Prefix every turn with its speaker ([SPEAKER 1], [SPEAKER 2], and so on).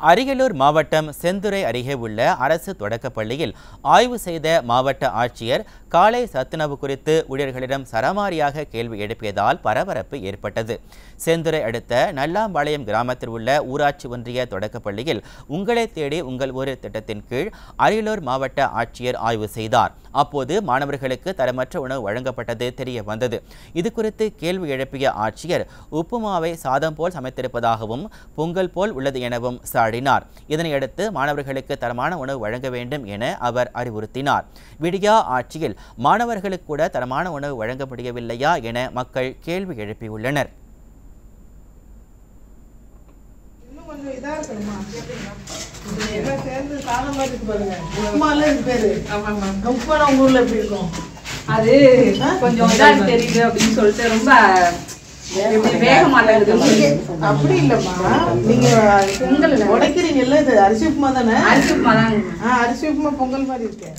[SPEAKER 1] அரியலூர் மாவட்டம் செந்துறை அருகே உள்ள அரசு தொடக்கப்பள்ளியில் ஆய்வு செய்த மாவட்ட ஆட்சியர் காலை சத்துணவு குறித்து ஊழியர்களிடம் சரமாரியாக கேள்வி எழுப்பியதால் பரபரப்பு ஏற்பட்டது. செந்துறை அடுத்த நல்லாம்பாளையம் கிராமத்தில் உள்ள ஊராட்சி ஒன்றிய தொடக்கப்பள்ளியில் உங்களை தேடி உங்கள் ஒரு திட்டத்தின் கீழ் அரியலூர் மாவட்ட ஆட்சியர் ஆய்வு செய்தார். அப்போது மாணவர்களுக்கு தரமற்ற உணவு வழங்கப்பட்டது தெரிய வந்தது. இது குறித்து கேள்வி எழுப்பிய ஆட்சியர் உப்புமாவை சாதம் போல் சமைத்திருப்பதாகவும் பொங்கல் போல் உள்ளது எனவும் சாடினார். இதனையடுத்து மாணவர்களுக்கு தரமான உணவு வழங்க வேண்டும் என அவர் அறிவுறுத்தினார். விடியா ஆட்சியில் மாணவர்களுக்கு கூட தரமான உணவு வழங்க முடியவில்லையா என மக்கள் கேள்வி எழுப்பியுள்ளனர்.
[SPEAKER 2] இன்னும் கொஞ்சம் இருக்கணுமா? சேர்ந்து சாதம் மாதிரி இருக்கு பாருங்க உப்புமால இது பேரு உப்புமா உங்க ஊர்ல எப்படி இருக்கும்
[SPEAKER 3] அது கொஞ்சம் இதா தெரியுது அப்படின்னு சொல்லிட்டு ரொம்ப
[SPEAKER 2] அப்படி இல்லம்மா. நீங்க பொங்கல் உடைக்கிறீங்கல்ல இது அரிசி உப்புமா தானே?
[SPEAKER 3] அரிசி உப்புமா
[SPEAKER 2] ஆ அரிசி உப்புமா பொங்கல் மாதிரி இருக்கு.